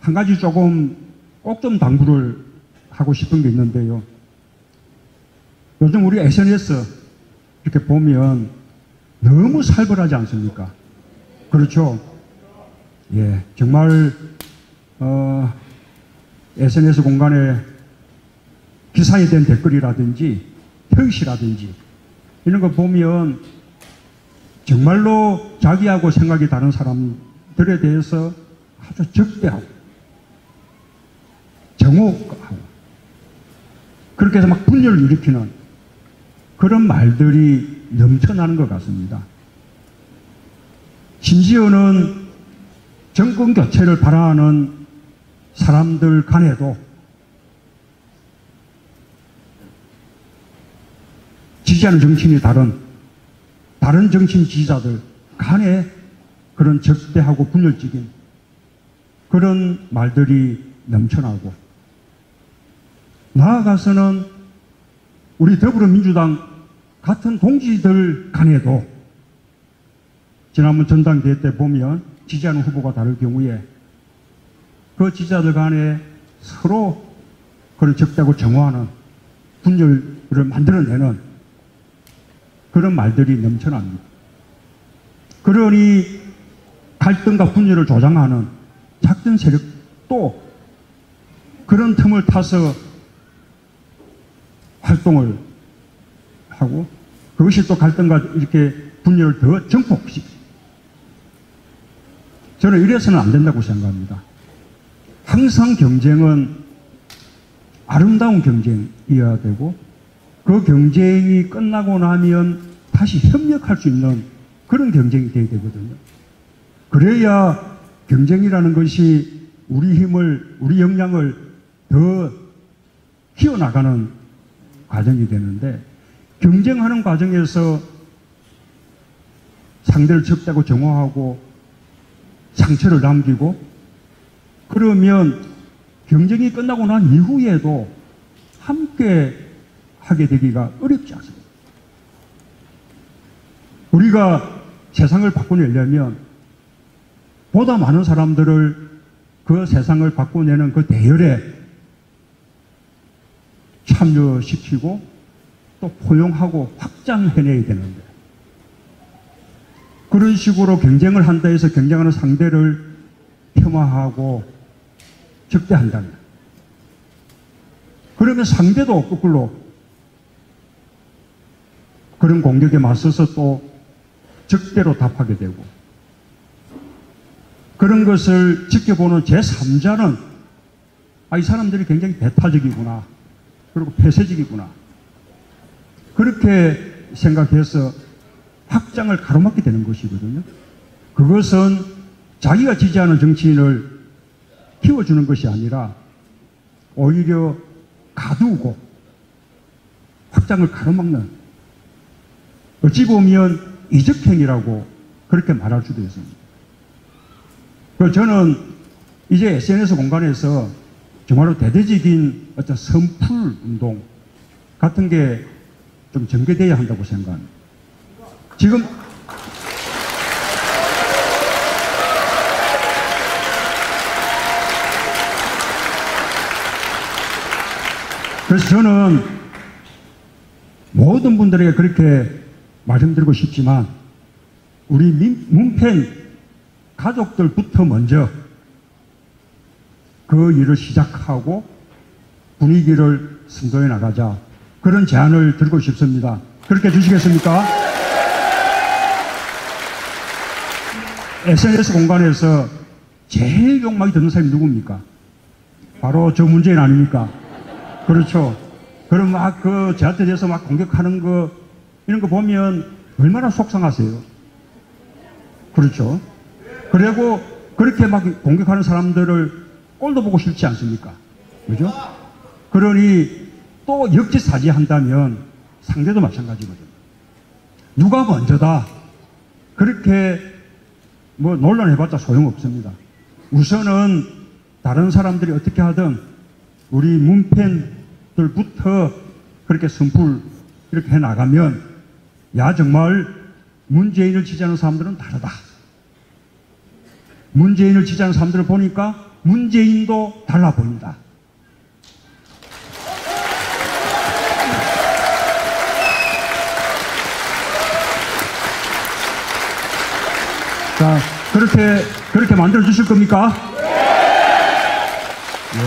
한 가지 조금 꼭 좀 당부를 하고 싶은 게 있는데요. 요즘 우리 SNS 이렇게 보면 너무 살벌하지 않습니까? 그렇죠? 예, 정말 어, SNS 공간에 기사에 된 댓글이라든지 표시라든지 이런 거 보면 정말로 자기하고 생각이 다른 사람들에 대해서 아주 적대하고 정오하고 그렇게 해서 막 분열을 일으키는 그런 말들이 넘쳐나는 것 같습니다. 심지어는 정권 교체를 바라는 사람들 간에도 지지하는 정치인이 다른 다른 정치인 지지자들 간에 그런 적대하고 분열적인 그런 말들이 넘쳐나고 나아가서는 우리 더불어민주당 같은 동지들 간에도 지난번 전당대회 때 보면 지지하는 후보가 다를 경우에 그 지지자들 간에 서로 그런 적대하고 정화하는 분열을 만들어내는 그런 말들이 넘쳐납니다. 그러니 갈등과 분열을 조장하는 작전 세력도 그런 틈을 타서 활동을 하고 그것이 또 갈등과 이렇게 분열을 더 증폭시킵니다. 저는 이래서는 안 된다고 생각합니다. 항상 경쟁은 아름다운 경쟁이어야 되고 그 경쟁이 끝나고 나면 다시 협력할 수 있는 그런 경쟁이 되어야 되거든요. 그래야 경쟁이라는 것이 우리 힘을, 우리 역량을 더 키워나가는 과정이 되는데 경쟁하는 과정에서 상대를 적대하고 정화하고 상처를 남기고 그러면 경쟁이 끝나고 난 이후에도 함께 하게 되기가 어렵지 않습니다. 우리가 세상을 바꿔내려면 보다 많은 사람들을 그 세상을 바꿔내는 그 대열에 참여시키고 또 포용하고 확장해내야 되는데 그런 식으로 경쟁을 한다 해서 경쟁하는 상대를 폄하하고 적대한다면 그러면 상대도 거꾸로 그런 공격에 맞서서 또 적대로 답하게 되고 그런 것을 지켜보는 제3자는 아, 이 사람들이 굉장히 배타적이구나. 그리고 폐쇄적이구나. 그렇게 생각해서 확장을 가로막게 되는 것이거든요. 그것은 자기가 지지하는 정치인을 키워주는 것이 아니라 오히려 가두고 확장을 가로막는 어찌 보면 이적행위라고 그렇게 말할 수도 있습니다. 그 저는 이제 SNS 공간에서 정말로 대대적인 어떤 선풀 운동 같은 게 좀 전개돼야 한다고 생각합니다. 지금 그래서 저는 모든 분들에게 그렇게 말씀드리고 싶지만 우리 민, 문팬 가족들부터 먼저 그 일을 시작하고 분위기를 승도해 나가자 그런 제안을 드리고 싶습니다. 그렇게 주시겠습니까? SNS 공간에서 제일 욕망이 드는 사람이 누굽니까? 바로 저 문재인 아닙니까? 그렇죠. 그럼 막 그 저한테 대해서 막 공격하는 거 이런 거 보면 얼마나 속상하세요. 그렇죠. 그리고 그렇게 막 공격하는 사람들을 꼴도 보고 싶지 않습니까? 그죠? 그러니 또 역지사지 한다면 상대도 마찬가지거든요. 누가 먼저다. 그렇게 뭐 논란해봤자 소용없습니다. 우선은 다른 사람들이 어떻게 하든 우리 문팬들부터 그렇게 선풀 이렇게 해 나가면 야 정말 문재인을 지지하는 사람들은 다르다. 문재인을 지지하는 사람들을 보니까 문재인도 달라 보인다. 자, 그렇게, 그렇게 만들어 주실 겁니까? 예.